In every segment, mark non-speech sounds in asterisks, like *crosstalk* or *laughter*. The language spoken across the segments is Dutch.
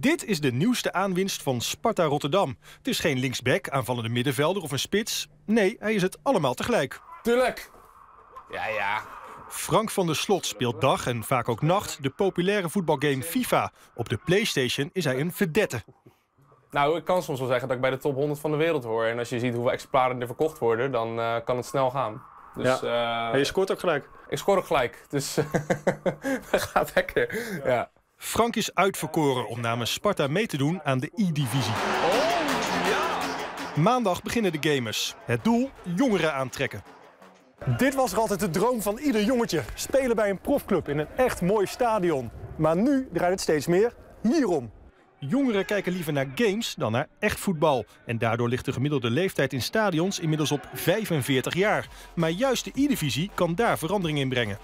Dit is de nieuwste aanwinst van Sparta Rotterdam. Het is geen linksback, aanvallende middenvelder of een spits. Nee, hij is het allemaal tegelijk. Tuurlijk. Ja, ja. Frank van der Slot speelt dag en vaak ook nacht de populaire voetbalgame FIFA. Op de PlayStation is hij een verdette. Nou, ik kan soms wel zeggen dat ik bij de top 100 van de wereld hoor. En als je ziet hoeveel exemplaren er verkocht worden, dan uh, kan het snel gaan. Dus, ja. uh, je scoort ook gelijk. Ik scoor ook gelijk, dus *laughs* dat gaat lekker. Ja. Frank is uitverkoren om namens Sparta mee te doen aan de E-divisie. Oh, ja. Maandag beginnen de gamers. Het doel, jongeren aantrekken. Dit was er altijd de droom van ieder jongetje. Spelen bij een profclub in een echt mooi stadion. Maar nu draait het steeds meer hierom. Jongeren kijken liever naar games dan naar echt voetbal. En daardoor ligt de gemiddelde leeftijd in stadions inmiddels op 45 jaar. Maar juist de E-divisie kan daar verandering in brengen.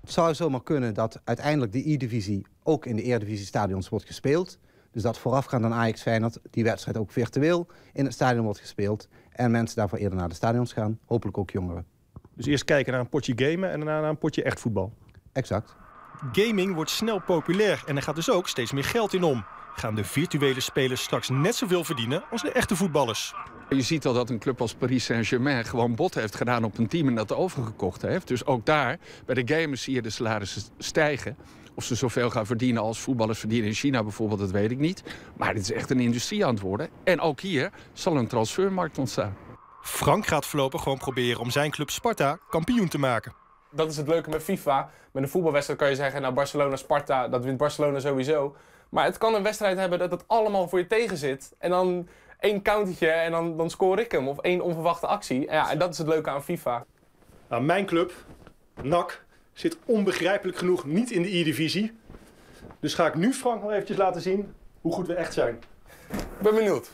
Het zou zomaar kunnen dat uiteindelijk de E-divisie ook in de Eredivisie stadions wordt gespeeld. Dus dat voorafgaand aan Ajax Feyenoord die wedstrijd ook virtueel in het stadion wordt gespeeld. En mensen daarvoor eerder naar de stadions gaan, hopelijk ook jongeren. Dus eerst kijken naar een potje gamen en daarna naar een potje echt voetbal. Exact. Gaming wordt snel populair en er gaat dus ook steeds meer geld in om. Gaan de virtuele spelers straks net zoveel verdienen als de echte voetballers? Je ziet al dat een club als Paris Saint-Germain gewoon bot heeft gedaan op een team en dat overgekocht heeft. Dus ook daar, bij de gamers zie je de salarissen stijgen. Of ze zoveel gaan verdienen als voetballers verdienen in China bijvoorbeeld, dat weet ik niet. Maar dit is echt een industrie aan het worden. En ook hier zal een transfermarkt ontstaan. Frank gaat voorlopig gewoon proberen om zijn club Sparta kampioen te maken. Dat is het leuke met FIFA. Met een voetbalwedstrijd kan je zeggen, nou Barcelona-Sparta, dat wint Barcelona sowieso. Maar het kan een wedstrijd hebben dat het allemaal voor je tegen zit. En dan één countertje en dan, dan score ik hem. Of één onverwachte actie. En, ja, en dat is het leuke aan FIFA. Nou, mijn club, NAC, zit onbegrijpelijk genoeg niet in de E-divisie. Dus ga ik nu Frank nog eventjes laten zien hoe goed we echt zijn. Ik ben benieuwd.